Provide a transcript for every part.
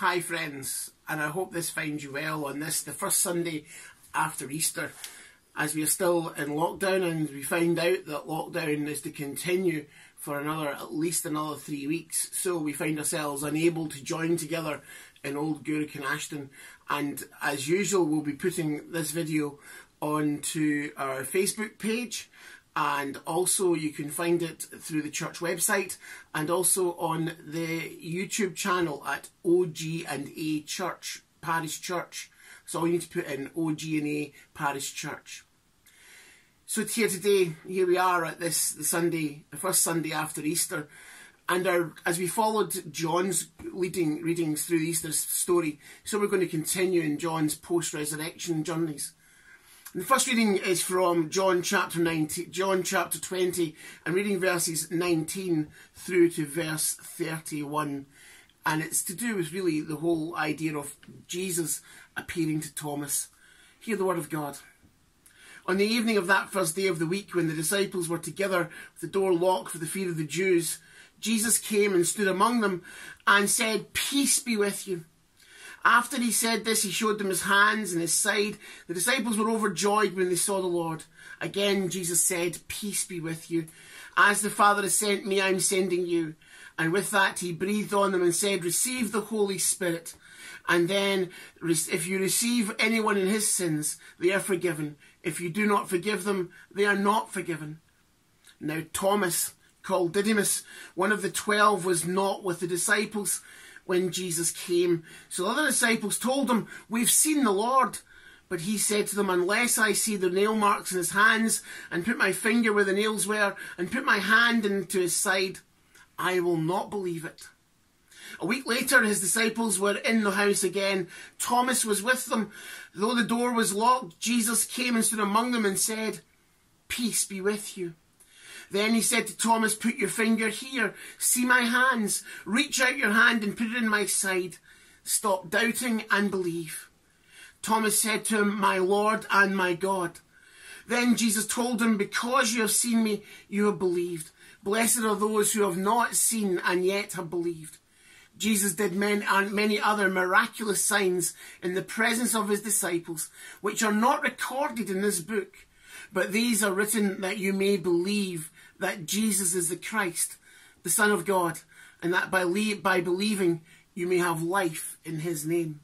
Hi, friends, and I hope this finds you well on this, the first Sunday after Easter, as we are still in lockdown and we find out that lockdown is to continue for another, at least another three weeks. So we find ourselves unable to join together in Old Gourock and Ashton. And as usual, we'll be putting this video onto our Facebook page and also you can find it through the church website and also on the YouTube channel at OG and A Church Parish Church. So you need to put in OG and A Parish Church. So here today, here we are at this the Sunday, the first Sunday after Easter, and our, as we followed John's leading readings through the Easter story, so we're going to continue in John's post-resurrection journeys. The first reading is from John chapter 19, John chapter 20, and reading verses 19 through to verse 31. And it's to do with really the whole idea of Jesus appearing to Thomas. Hear the word of God. On the evening of that first day of the week, when the disciples were together with the door locked for the fear of the Jews, Jesus came and stood among them and said, Peace be with you. After he said this, he showed them his hands and his side. The disciples were overjoyed when they saw the Lord. Again, Jesus said, Peace be with you. As the Father has sent me, I am sending you. And with that, he breathed on them and said, Receive the Holy Spirit. And then, if you receive anyone in his sins, they are forgiven. If you do not forgive them, they are not forgiven. Now, Thomas, called Didymus, one of the twelve, was not with the disciples when Jesus came. So the other disciples told him, We've seen the Lord. But he said to them, Unless I see the nail marks in his hands, and put my finger where the nails were, and put my hand into his side, I will not believe it. A week later, his disciples were in the house again. Thomas was with them. Though the door was locked, Jesus came and stood among them and said, Peace be with you. Then he said to Thomas, Put your finger here. See my hands. Reach out your hand and put it in my side. Stop doubting and believe. Thomas said to him, My Lord and my God. Then Jesus told him, Because you have seen me, you have believed. Blessed are those who have not seen and yet have believed. Jesus did many other miraculous signs in the presence of his disciples, which are not recorded in this book, but these are written that you may believe that Jesus is the Christ, the Son of God, and that by, by believing you may have life in his name.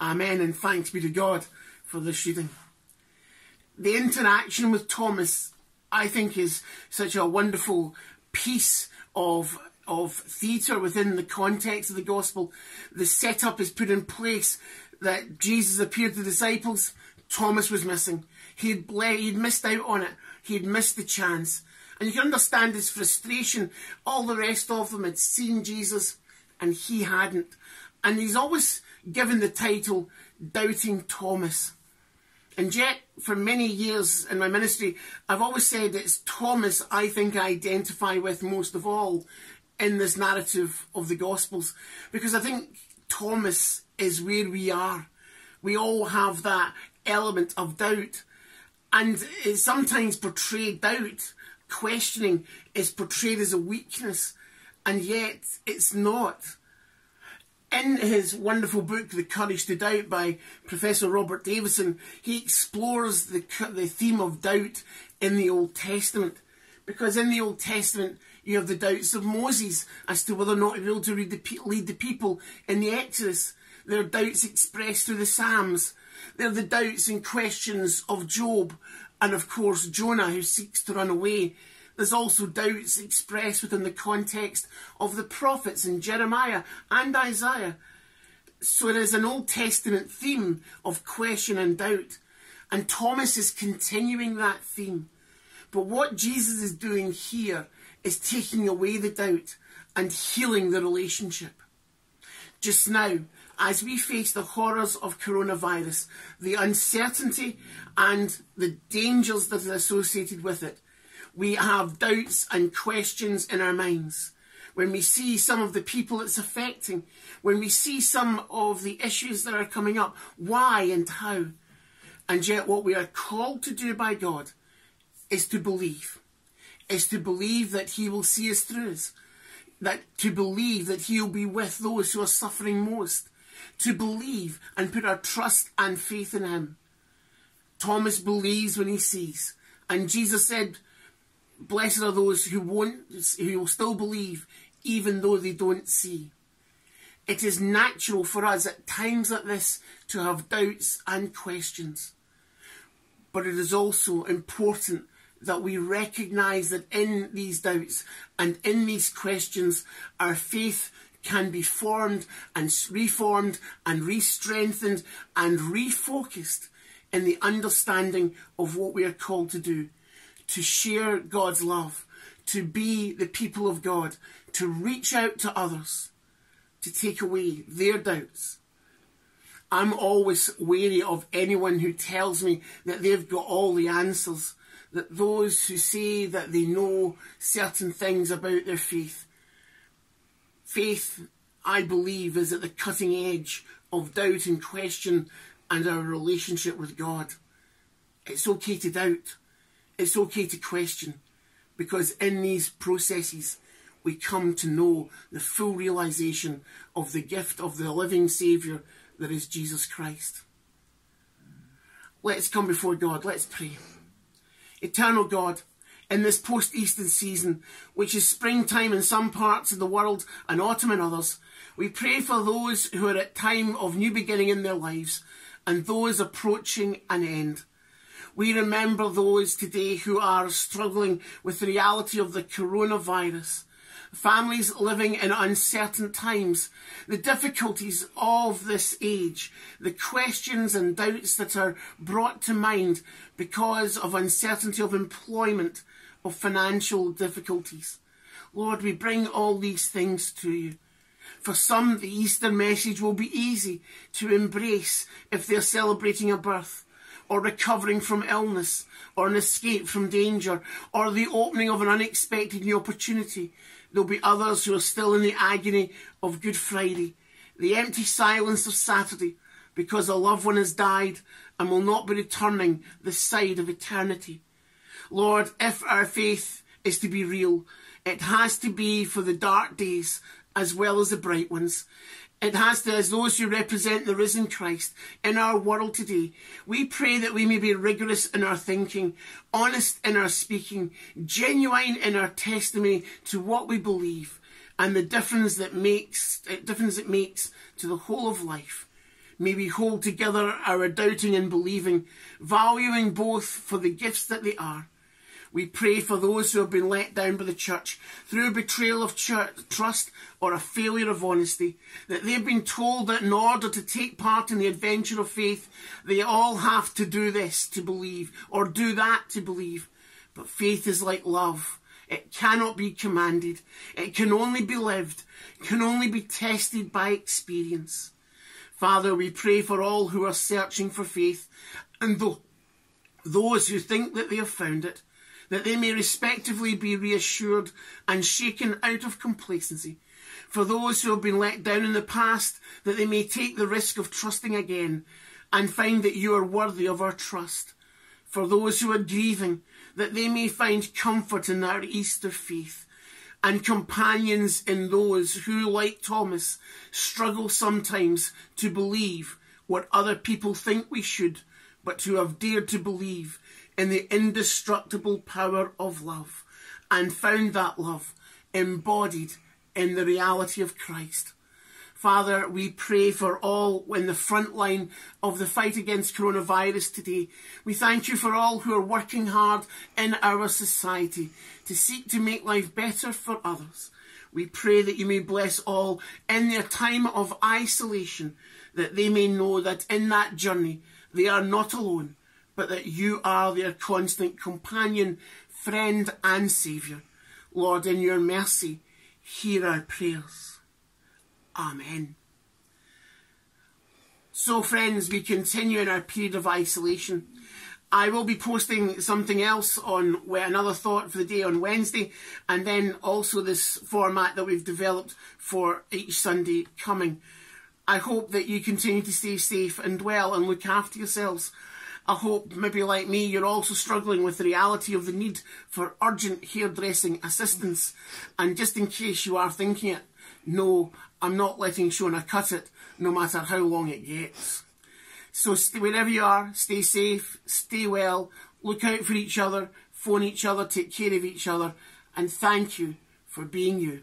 Amen, and thanks be to God for this reading. The interaction with Thomas, I think, is such a wonderful piece of of theatre within the context of the gospel. The setup is put in place that Jesus appeared to the disciples. Thomas was missing. He'd, he'd missed out on it. He'd missed the chance. And you can understand his frustration. All the rest of them had seen Jesus and he hadn't. And he's always given the title Doubting Thomas. And yet, for many years in my ministry, I've always said it's Thomas I think I identify with most of all in this narrative of the Gospels. Because I think Thomas is where we are. We all have that element of doubt. And it's sometimes portrayed doubt questioning is portrayed as a weakness, and yet it's not. In his wonderful book, The Courage to Doubt, by Professor Robert Davidson, he explores the, the theme of doubt in the Old Testament. Because in the Old Testament, you have the doubts of Moses as to whether or not be able to the, lead the people in the Exodus. There are doubts expressed through the Psalms. There are the doubts and questions of Job and of course Jonah who seeks to run away. There's also doubts expressed within the context of the prophets in Jeremiah and Isaiah. So it is an Old Testament theme of question and doubt. And Thomas is continuing that theme. But what Jesus is doing here is taking away the doubt and healing the relationship. Just now, as we face the horrors of coronavirus, the uncertainty and the dangers that are associated with it, we have doubts and questions in our minds. When we see some of the people it's affecting, when we see some of the issues that are coming up, why and how. And yet, what we are called to do by God is to believe, is to believe that He will see us through us. that to believe that he'll be with those who are suffering most, to believe and put our trust and faith in him. Thomas believes when he sees, and Jesus said, "Blessed are those who won't, who will still believe, even though they don't see." It is natural for us at times like this to have doubts and questions. But it is also important that we recognize that in these doubts and in these questions, our faith can be formed and reformed and re-strengthened and refocused in the understanding of what we are called to do, to share God's love, to be the people of God, to reach out to others, to take away their doubts. I'm always wary of anyone who tells me that they've got all the answers that those who say that they know certain things about their faith, faith, I believe, is at the cutting edge of doubt and question and our relationship with God. It's okay to doubt. It's okay to question because in these processes we come to know the full realization of the gift of the living Saviour that is Jesus Christ. Let's come before God. Let's pray. Eternal God, in this post Easter season, which is springtime in some parts of the world and autumn in others, we pray for those who are at time of new beginning in their lives and those approaching an end. We remember those today who are struggling with the reality of the coronavirus families living in uncertain times, the difficulties of this age, the questions and doubts that are brought to mind because of uncertainty of employment, of financial difficulties. Lord, we bring all these things to you. For some, the Easter message will be easy to embrace if they're celebrating a birth, or recovering from illness, or an escape from danger, or the opening of an unexpected new opportunity. There'll be others who are still in the agony of Good Friday, the empty silence of Saturday, because a loved one has died and will not be returning this side of eternity. Lord, if our faith is to be real, it has to be for the dark days as well as the bright ones. It has to, as those who represent the risen Christ in our world today, we pray that we may be rigorous in our thinking, honest in our speaking, genuine in our testimony to what we believe, and the difference that makes difference it makes to the whole of life. May we hold together our doubting and believing, valuing both for the gifts that they are we pray for those who have been let down by the church through a betrayal of church, trust or a failure of honesty, that they've been told that in order to take part in the adventure of faith, they all have to do this to believe or do that to believe. But faith is like love. It cannot be commanded. It can only be lived, can only be tested by experience. Father, we pray for all who are searching for faith and those who think that they have found it that they may respectively be reassured and shaken out of complacency. For those who have been let down in the past, that they may take the risk of trusting again and find that you are worthy of our trust. For those who are grieving, that they may find comfort in our Easter faith and companions in those who, like Thomas, struggle sometimes to believe what other people think we should, but who have dared to believe in the indestructible power of love and found that love embodied in the reality of Christ. Father, we pray for all in the front line of the fight against coronavirus today. We thank you for all who are working hard in our society to seek to make life better for others. We pray that you may bless all in their time of isolation, that they may know that in that journey they are not alone, but that you are their constant companion, friend, and Saviour. Lord, in your mercy, hear our prayers. Amen. So, friends, we continue in our period of isolation. I will be posting something else on another thought for the day on Wednesday, and then also this format that we've developed for each Sunday coming. I hope that you continue to stay safe and well and look after yourselves I hope, maybe like me, you're also struggling with the reality of the need for urgent hairdressing assistance. And just in case you are thinking it, no, I'm not letting Shona cut it, no matter how long it gets. So wherever you are, stay safe, stay well, look out for each other, phone each other, take care of each other, and thank you for being you.